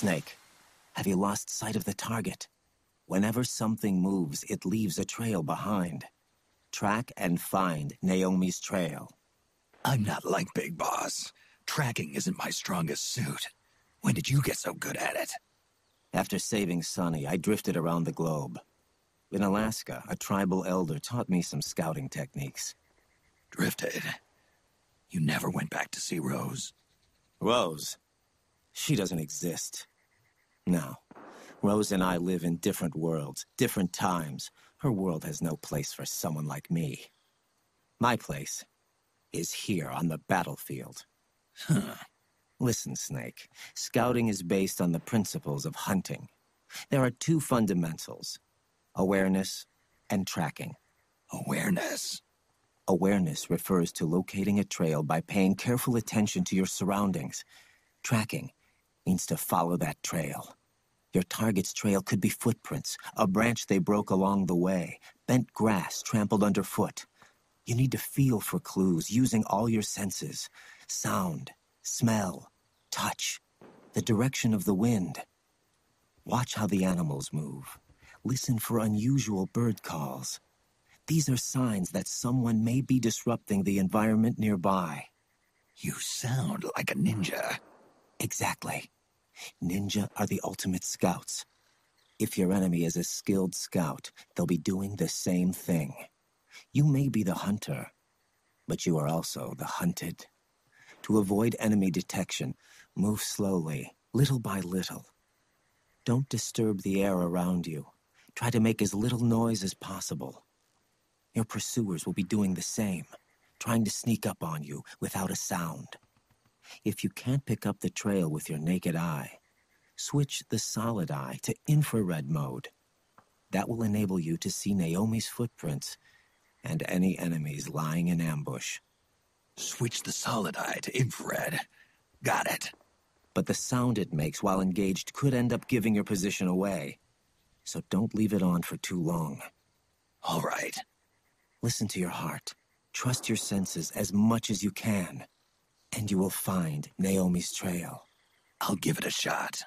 Snake, have you lost sight of the target? Whenever something moves, it leaves a trail behind. Track and find Naomi's trail. I'm not like Big Boss. Tracking isn't my strongest suit. When did you get so good at it? After saving Sunny, I drifted around the globe. In Alaska, a tribal elder taught me some scouting techniques. Drifted? You never went back to see Rose? Rose? She doesn't exist. No. Rose and I live in different worlds, different times. Her world has no place for someone like me. My place is here on the battlefield. Huh. Listen, Snake. Scouting is based on the principles of hunting. There are two fundamentals awareness and tracking. Awareness? Awareness refers to locating a trail by paying careful attention to your surroundings. Tracking means to follow that trail. Your target's trail could be footprints, a branch they broke along the way, bent grass trampled underfoot. You need to feel for clues using all your senses sound, smell, touch, the direction of the wind. Watch how the animals move. Listen for unusual bird calls. These are signs that someone may be disrupting the environment nearby. You sound like a hmm. ninja. Exactly. Ninja are the ultimate scouts. If your enemy is a skilled scout, they'll be doing the same thing. You may be the hunter, but you are also the hunted. To avoid enemy detection, move slowly, little by little. Don't disturb the air around you. Try to make as little noise as possible. Your pursuers will be doing the same, trying to sneak up on you without a sound. If you can't pick up the trail with your naked eye, switch the solid eye to infrared mode. That will enable you to see Naomi's footprints and any enemies lying in ambush. Switch the solid eye to infrared. Got it. But the sound it makes while engaged could end up giving your position away. So don't leave it on for too long. All right. Listen to your heart. Trust your senses as much as you can and you will find Naomi's trail. I'll give it a shot.